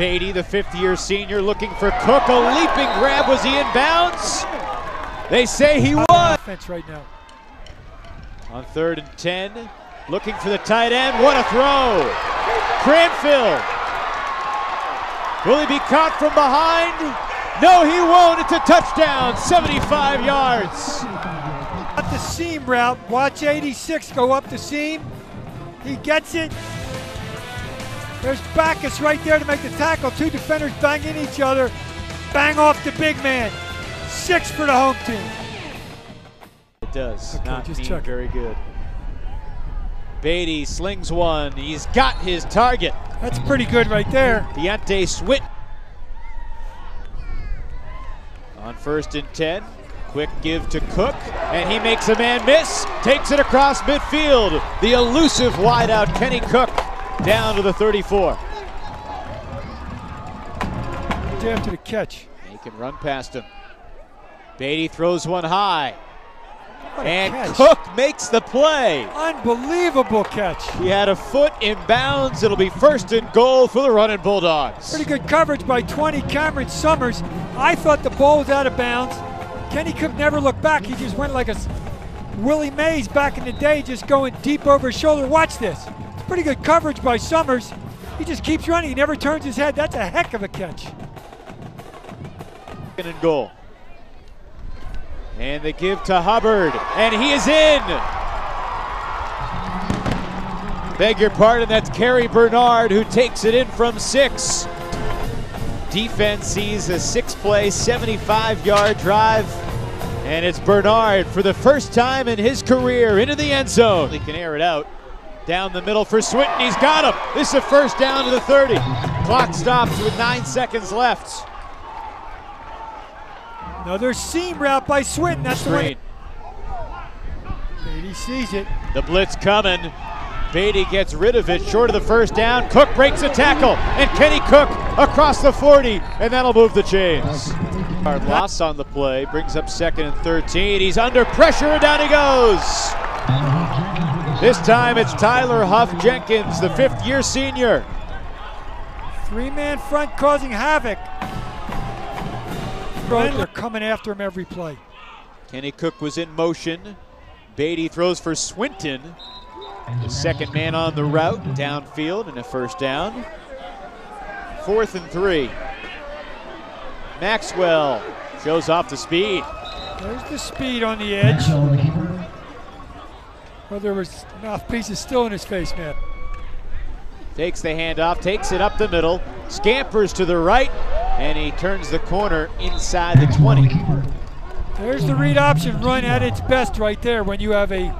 Beatty, the fifth year senior, looking for Cook. A leaping grab. Was he in bounds? They say he was. Offense right now. On third and 10, looking for the tight end. What a throw! Cranfield. Will he be caught from behind? No, he won't. It's a touchdown, 75 yards. At the seam route, watch 86 go up the seam. He gets it. There's Backus right there to make the tackle. Two defenders banging each other. Bang off the big man. Six for the home team. It does. Okay, Not just check. very good. Beatty slings one. He's got his target. That's pretty good right there. Deontay Swinton. On first and 10. Quick give to Cook, and he makes a man miss. Takes it across midfield. The elusive wideout Kenny Cook down to the 34. Jam to the catch. He can run past him. Beatty throws one high, and catch. Cook makes the play. Unbelievable catch. He had a foot in bounds. It'll be first and goal for the running Bulldogs. Pretty good coverage by 20, Cameron Summers. I thought the ball was out of bounds. Kenny Cook never looked back. He just went like a Willie Mays back in the day, just going deep over his shoulder. Watch this. It's pretty good coverage by Summers. He just keeps running. He never turns his head. That's a heck of a catch. Second and goal. And they give to Hubbard, and he is in. Beg your pardon, that's Kerry Bernard who takes it in from six. Defense sees a six play, 75 yard drive. And it's Bernard for the first time in his career into the end zone. He can air it out. Down the middle for Swinton. He's got him. This is a first down to the 30. Clock stops with nine seconds left. Another seam route by Swinton. That's the Screen. one. He sees it. The blitz coming. Beatty gets rid of it, short of the first down. Cook breaks a tackle, and Kenny Cook across the 40, and that'll move the chains. Hard loss on the play brings up second and 13. He's under pressure, and down he goes. This time it's Tyler Huff Jenkins, the fifth year senior. Three man front causing havoc. Right, they're coming after him every play. Kenny Cook was in motion. Beatty throws for Swinton. The second man on the route, downfield, and a first down. Fourth and three. Maxwell shows off the speed. There's the speed on the edge. Well, there was mouthpieces still in his face, man. Takes the handoff, takes it up the middle, scampers to the right, and he turns the corner inside the 20. There's the read option run at its best right there when you have a